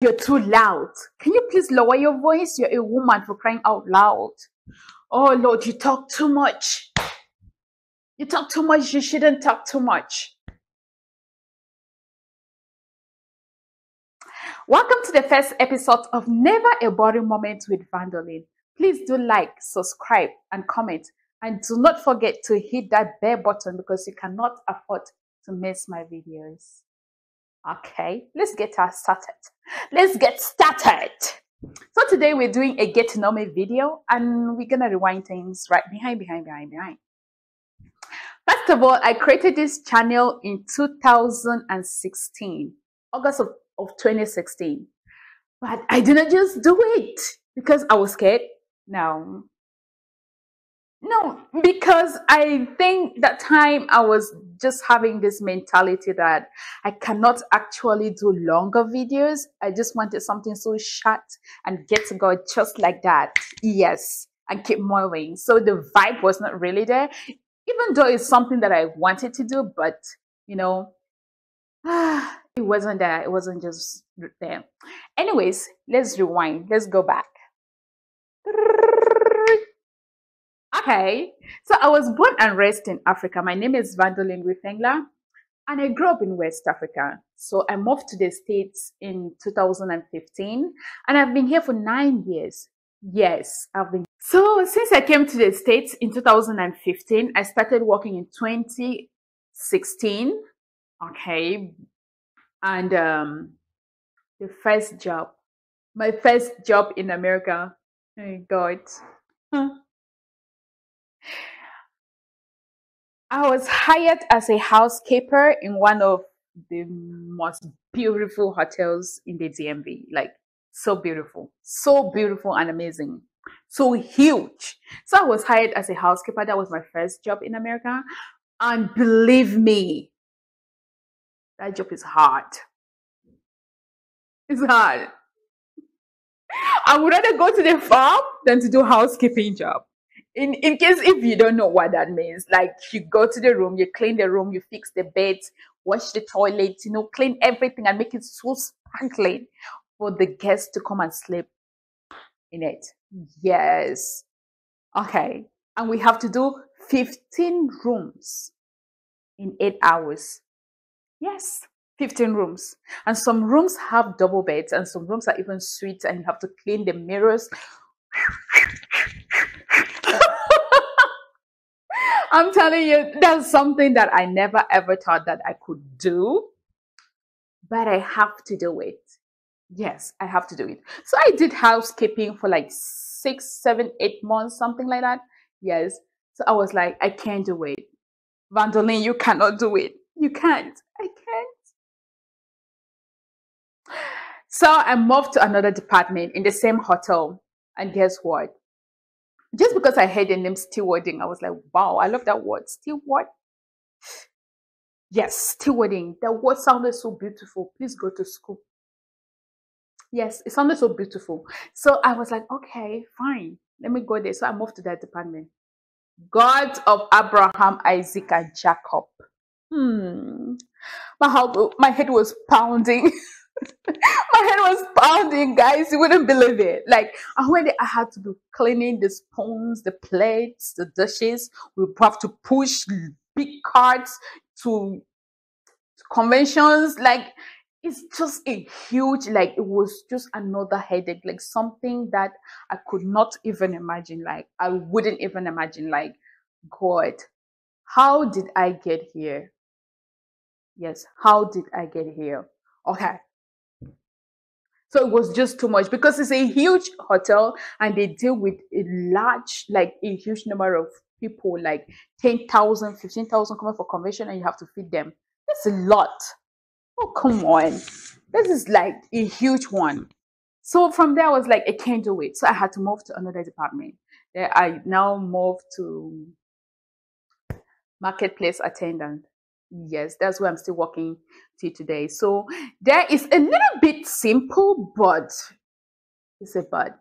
You're too loud. Can you please lower your voice? You're a woman for crying out loud. Oh Lord, you talk too much. You talk too much. You shouldn't talk too much. Welcome to the first episode of Never a Boring Moment with Vandoline. Please do like, subscribe, and comment. And do not forget to hit that bell button because you cannot afford to miss my videos. Okay, let's get us started. Let's get started. So today we're doing a get to know me video and we're gonna rewind things right behind, behind, behind, behind. First of all, I created this channel in 2016, August of, of 2016. But I didn't just do it because I was scared. No, no, because I think that time I was just having this mentality that I cannot actually do longer videos. I just wanted something so short and get to go just like that. Yes, and keep moving. So the vibe was not really there, even though it's something that I wanted to do, but you know, it wasn't there. It wasn't just there. Anyways, let's rewind. Let's go back. Okay, so I was born and raised in Africa. My name is Vandoline Rifengla, and I grew up in West Africa. So I moved to the States in 2015, and I've been here for nine years. Yes, I've been. So since I came to the States in 2015, I started working in 2016. Okay, and um, the first job, my first job in America. Oh God. Huh. I was hired as a housekeeper in one of the most beautiful hotels in the DMV. Like, so beautiful, so beautiful and amazing, so huge. So I was hired as a housekeeper. That was my first job in America. And believe me, that job is hard. It's hard. I would rather go to the farm than to do housekeeping job in in case if you don't know what that means like you go to the room you clean the room you fix the bed, wash the toilet you know clean everything and make it so sparkling for the guests to come and sleep in it. Yes. Okay. And we have to do 15 rooms in eight hours. Yes 15 rooms. And some rooms have double beds and some rooms are even suites and you have to clean the mirrors I'm telling you, that's something that I never ever thought that I could do, but I have to do it. Yes, I have to do it. So I did housekeeping for like six, seven, eight months, something like that. Yes. So I was like, I can't do it. Vandoline, you cannot do it. You can't. I can't. So I moved to another department in the same hotel. And guess what? Just because I heard the name stewarding, I was like, wow, I love that word. Steward. Yes, stewarding. That word sounded so beautiful. Please go to school. Yes, it sounded so beautiful. So I was like, okay, fine. Let me go there. So I moved to that department. God of Abraham, Isaac, and Jacob. Hmm. My heart, my head was pounding. my head was pounding, guys. You wouldn't believe it. Like, and when I had to be cleaning the spoons, the plates, the dishes, we have to push big carts to conventions. Like, it's just a huge, like, it was just another headache, like something that I could not even imagine. Like, I wouldn't even imagine. Like, God, how did I get here? Yes, how did I get here? Okay, so it was just too much because it's a huge hotel and they deal with a large, like a huge number of people, like 10,000, 15,000 coming for convention and you have to feed them. That's a lot. Oh, come on. This is like a huge one. So from there, I was like, I can't do it. So I had to move to another department. I now moved to marketplace attendant. Yes, that's where I'm still working to today. So there is a little bit simple, but it's a but.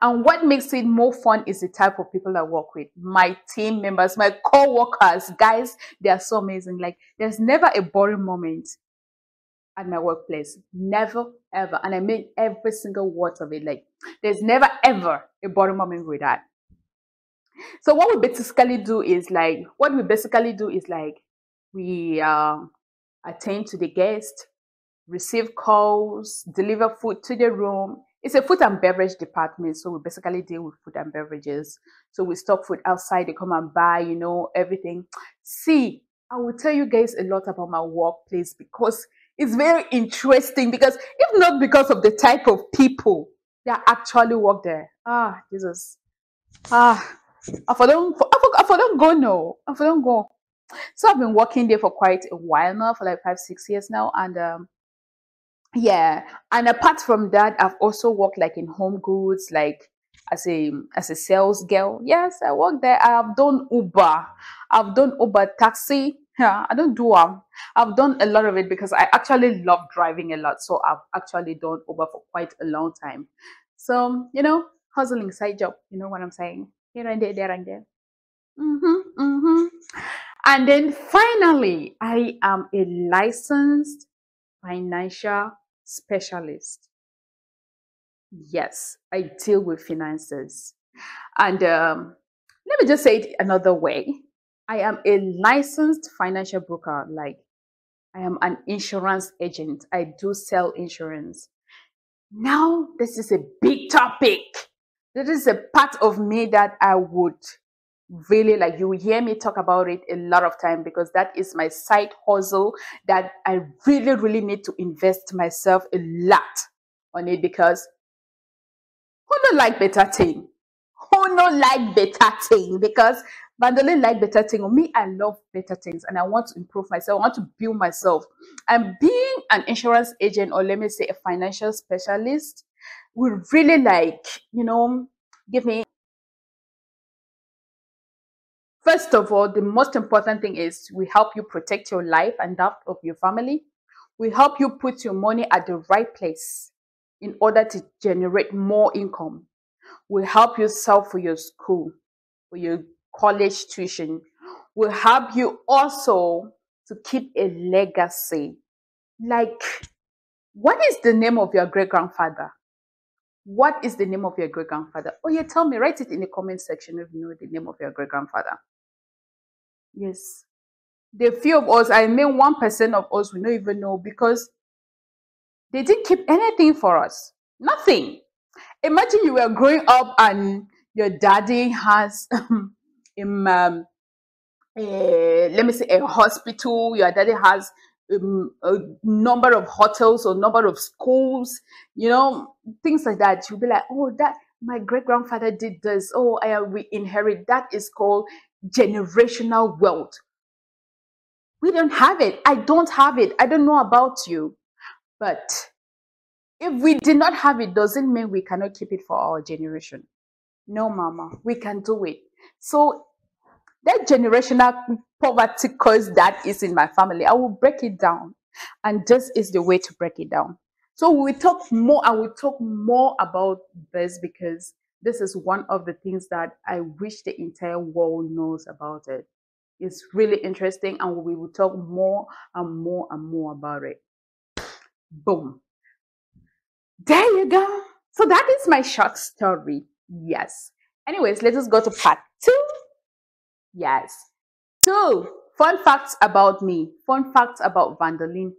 And what makes it more fun is the type of people I work with. My team members, my co-workers, guys, they are so amazing. Like there's never a boring moment. at my workplace. Never, ever. And I mean every single word of it. Like, there's never, ever a boring moment with that. So what we basically do is like, what we basically do is like, we uh, attend to the guest, receive calls, deliver food to the room. It's a food and beverage department, so we basically deal with food and beverages. So we stock food outside, they come and buy, you know, everything. See, I will tell you guys a lot about my workplace because it's very interesting because if not because of the type of people that actually work there. Ah, Jesus. Ah, I for don't I for don't go no. I for don't go. So I've been working there for quite a while now, for like five, six years now. And um yeah. And apart from that, I've also worked like in home goods, like as a as a sales girl. Yes, I work there. I've done Uber. I've done Uber taxi. Yeah, I don't do um. I've done a lot of it because I actually love driving a lot. So I've actually done Uber for quite a long time. So you know, hustling side job. You know what I'm saying? Here and there, there and there. Mm-hmm, mm-hmm. And then finally, I am a licensed financial specialist. Yes, I deal with finances. And um, let me just say it another way. I am a licensed financial broker. Like, I am an insurance agent. I do sell insurance. Now, this is a big topic. This is a part of me that I would really like you hear me talk about it a lot of time because that is my side hustle that I really, really need to invest myself a lot on it because who don't like better thing? Who don't like better thing? Because Vandoline like better thing. Me, I love better things and I want to improve myself. I want to build myself. And being an insurance agent or let me say a financial specialist will really like, you know, give me First of all, the most important thing is we help you protect your life and that of your family. We help you put your money at the right place in order to generate more income. We help you sell for your school, for your college tuition. We help you also to keep a legacy. Like, what is the name of your great grandfather? What is the name of your great grandfather? Oh, yeah, tell me, write it in the comment section if you know the name of your great grandfather. Yes. The few of us, I mean, 1% of us, we don't even know because they didn't keep anything for us. Nothing. Imagine you were growing up and your daddy has, um, um, a, let me say, a hospital. Your daddy has um, a number of hotels or number of schools, you know, things like that. You'll be like, oh, that my great grandfather did this. Oh, I, we inherit. That is called generational wealth. We don't have it. I don't have it. I don't know about you. But if we did not have it, doesn't mean we cannot keep it for our generation. No, mama, we can do it. So that generational poverty cause that is in my family, I will break it down. And this is the way to break it down. So we talk more, I will talk more about this because this is one of the things that I wish the entire world knows about it. It's really interesting, and we will talk more and more and more about it. Boom. There you go. So that is my short story. Yes. Anyways, let us go to part two. Yes. So, fun facts about me. Fun facts about Vandoline.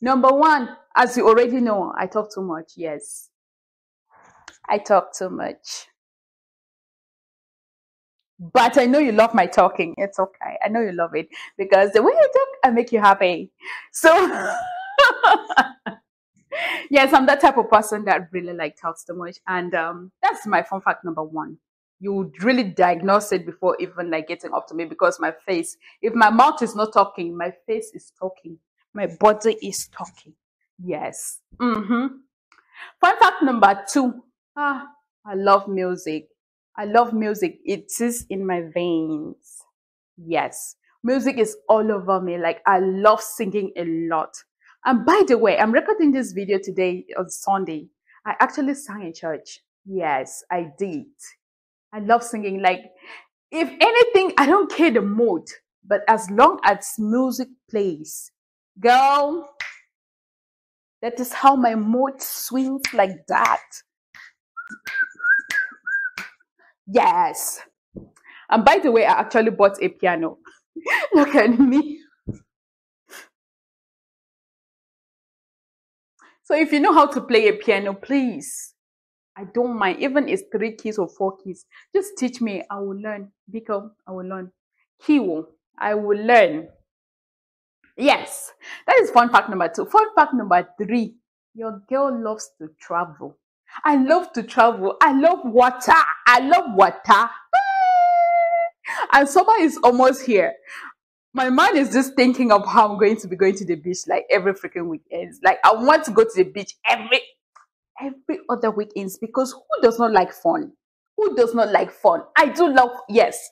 Number one, as you already know, I talk too much. Yes. I talk too much. But I know you love my talking. It's okay. I know you love it because the way you talk, I make you happy. So, yes, I'm that type of person that really like talks too much, and um, that's my fun fact number one. You would really diagnose it before even like getting up to me because my face, if my mouth is not talking, my face is talking, my body is talking. Yes. Mm-hmm. Fun fact number two Ah, I love music. I love music. It is in my veins. Yes. Music is all over me. Like I love singing a lot. And by the way, I'm recording this video today on Sunday. I actually sang in church. Yes, I did. I love singing. Like, if anything, I don't care the mood, but as long as music plays, girl, That is how my mood swings like that. Yes. And by the way, I actually bought a piano. Look at me. So if you know how to play a piano, please, I don't mind. Even it's three keys or four keys, just teach me. I will learn. Because I will learn. Kiwo, I will learn. Yes, that is fun fact number two. Fun fact number three, your girl loves to travel. I love to travel. I love water. I love water. Ah! And summer is almost here. My mind is just thinking of how I'm going to be going to the beach like every freaking weekends. Like I want to go to the beach every every other weekends because who does not like fun? Who does not like fun? I do love yes.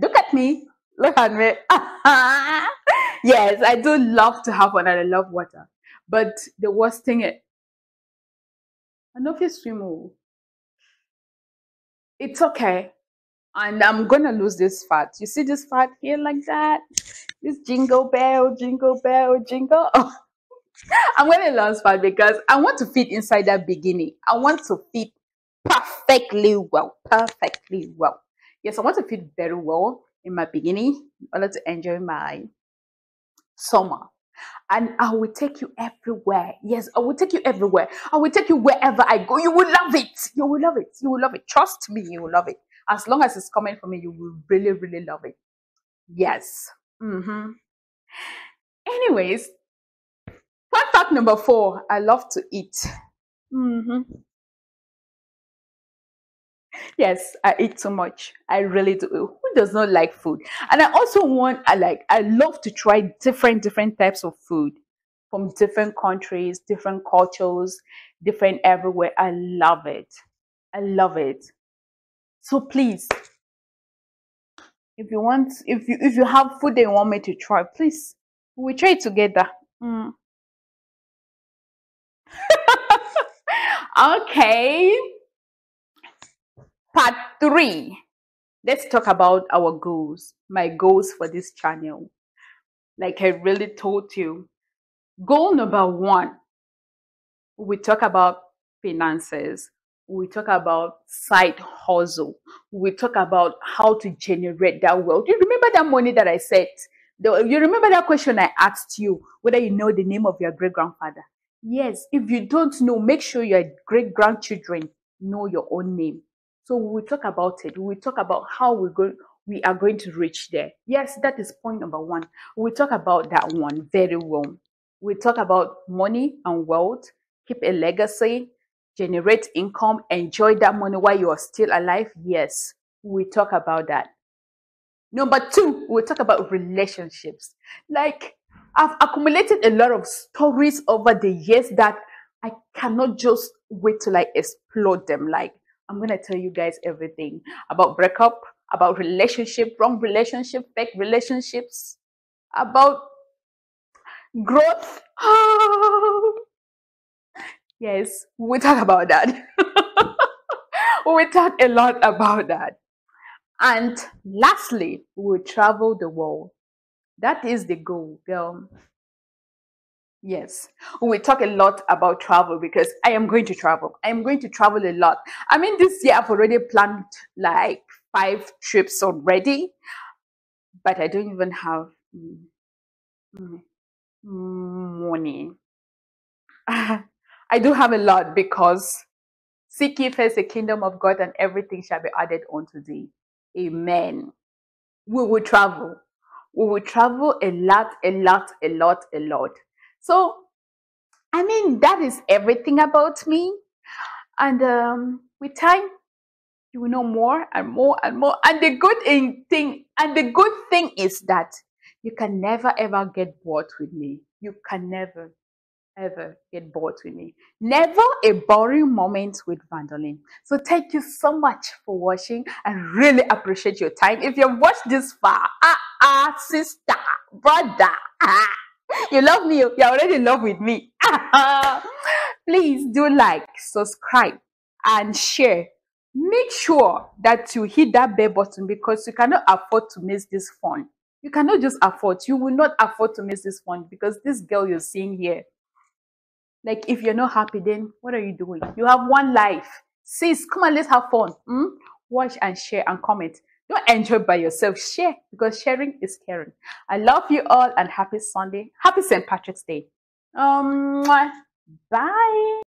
Look at me. Look at me. yes, I do love to have fun and I love water. But the worst thing is I know if swim. It's okay. And I'm gonna lose this fat. You see this fat here like that? This jingle bell, jingle bell, jingle. Oh. I'm gonna lose fat because I want to fit inside that beginning. I want to fit perfectly well, perfectly well. Yes, I want to fit very well in my beginning in order to enjoy my summer and I will take you everywhere. Yes, I will take you everywhere. I will take you wherever I go. You will love it. You will love it. You will love it. Trust me, you will love it. As long as it's coming from me, you will really, really love it. Yes. Mm-hmm. Anyways, fun fact number four I love to eat. Mm-hmm. Yes, I eat too much. I really do. Who does not like food? And I also want, I like, I love to try different, different types of food from different countries, different cultures, different everywhere. I love it. I love it. So please, if you want, if you if you have food that you want me to try, please, we try it together. Mm. okay. Part three. Let's talk about our goals. My goals for this channel. Like I really told you. Goal number one, we talk about finances. We talk about side hustle. We talk about how to generate that wealth. You remember that money that I said? You remember that question I asked you whether you know the name of your great grandfather? Yes. If you don't know, make sure your great grandchildren know your own name. So we talk about it. We talk about how we go we are going to reach there. Yes, that is point number one. We talk about that one very well. We talk about money and wealth, keep a legacy, generate income, enjoy that money while you are still alive. Yes, we talk about that. Number two, we talk about relationships. Like I've accumulated a lot of stories over the years that I cannot just wait to like explode them. Like I'm going to tell you guys everything about breakup, about relationship, wrong relationship, fake relationships, about growth. yes, we talk about that. we talk a lot about that. And lastly, we travel the world. That is the goal, girl. Yes, we talk a lot about travel because I am going to travel. I am going to travel a lot. I mean, this year I've already planned like five trips already, but I don't even have money. I do have a lot because seek ye first the kingdom of God and everything shall be added unto thee. Amen. We will travel. We will travel a lot, a lot, a lot, a lot. So, I mean, that is everything about me. And um, with time, you will know more and more and more. And the good thing, and the good thing is that you can never ever get bored with me. You can never ever get bored with me. Never a boring moment with Vandoline. So thank you so much for watching. I really appreciate your time. If you've watched this far, ah, ah, sister, brother, ah you love me. You're already in love with me. Please do like, subscribe, and share. Make sure that you hit that bell button because you cannot afford to miss this fun. You cannot just afford. You will not afford to miss this fun because this girl you're seeing here Like if you're not happy, then what are you doing? You have one life. Sis, come on, let's have fun. Mm? Watch and share and comment. Don't enjoy by yourself. Share because sharing is caring. I love you all and happy Sunday. Happy St. Patrick's Day. Um, bye.